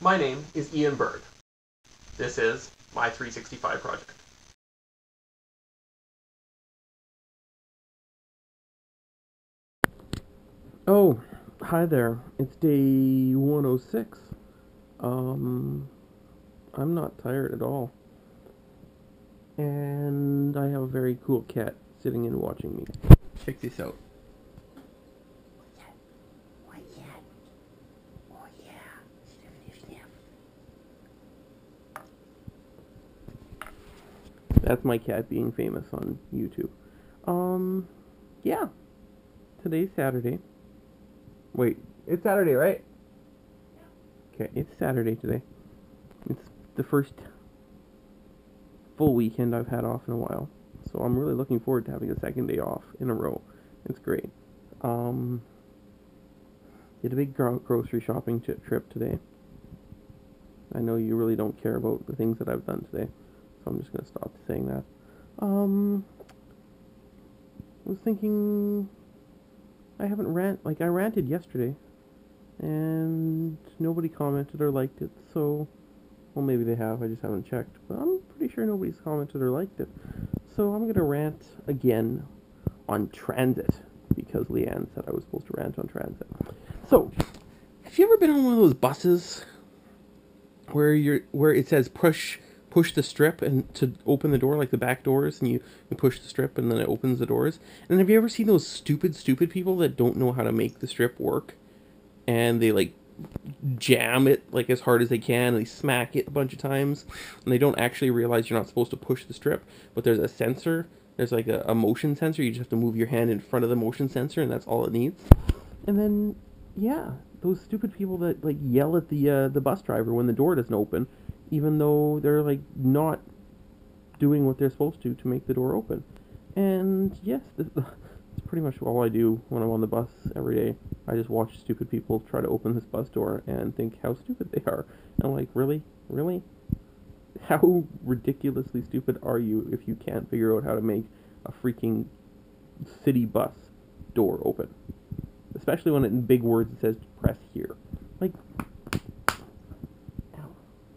My name is Ian Berg. This is my 365 project. Oh, hi there. It's day 106. Um, I'm not tired at all. And I have a very cool cat sitting and watching me. Check this out. What yet? Oh yeah, sniffy sniff. That's my cat being famous on YouTube. Um, yeah. Today's Saturday. Wait, it's Saturday, right? Okay, it's Saturday today. It's the first full weekend I've had off in a while. So I'm really looking forward to having a second day off in a row. It's great. Um, did a big gro- grocery shopping trip today. I know you really don't care about the things that I've done today, I'm just gonna stop saying that. Um, I was thinking I haven't rant like I ranted yesterday, and nobody commented or liked it. So, well, maybe they have. I just haven't checked. But I'm pretty sure nobody's commented or liked it. So I'm gonna rant again on transit because Leanne said I was supposed to rant on transit. So, have you ever been on one of those buses where you're where it says push push the strip and to open the door like the back doors and you, you push the strip and then it opens the doors. And have you ever seen those stupid stupid people that don't know how to make the strip work? And they like jam it like as hard as they can and they smack it a bunch of times and they don't actually realize you're not supposed to push the strip but there's a sensor there's like a, a motion sensor. You just have to move your hand in front of the motion sensor and that's all it needs. And then yeah those stupid people that like yell at the uh, the bus driver when the door doesn't open even though they're like not doing what they're supposed to to make the door open. And yes this, it's pretty much all i do when i'm on the bus every day. I just watch stupid people try to open this bus door and think how stupid they are. And i'm like really? Really? How ridiculously stupid are you if you can't figure out how to make a freaking city bus door open? Especially when in big words it says press here like ow.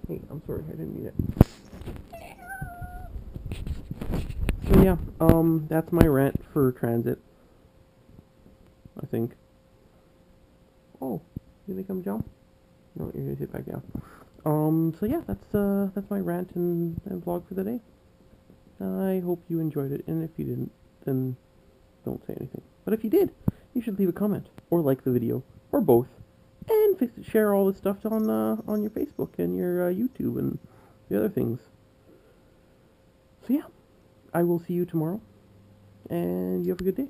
hey i'm sorry i didn't mean it so yeah um that's my rant for transit. I think. Oh you think i'm jump no you're gonna sit back down. Um so yeah that's uh that's my rant and, and vlog for the day. I hope you enjoyed it and if you didn't then don't say anything. But if you did you should leave a comment or like the video or both and share all this stuff on uh, on your facebook and your uh, youtube and the other things. So yeah i will see you tomorrow and you have a good day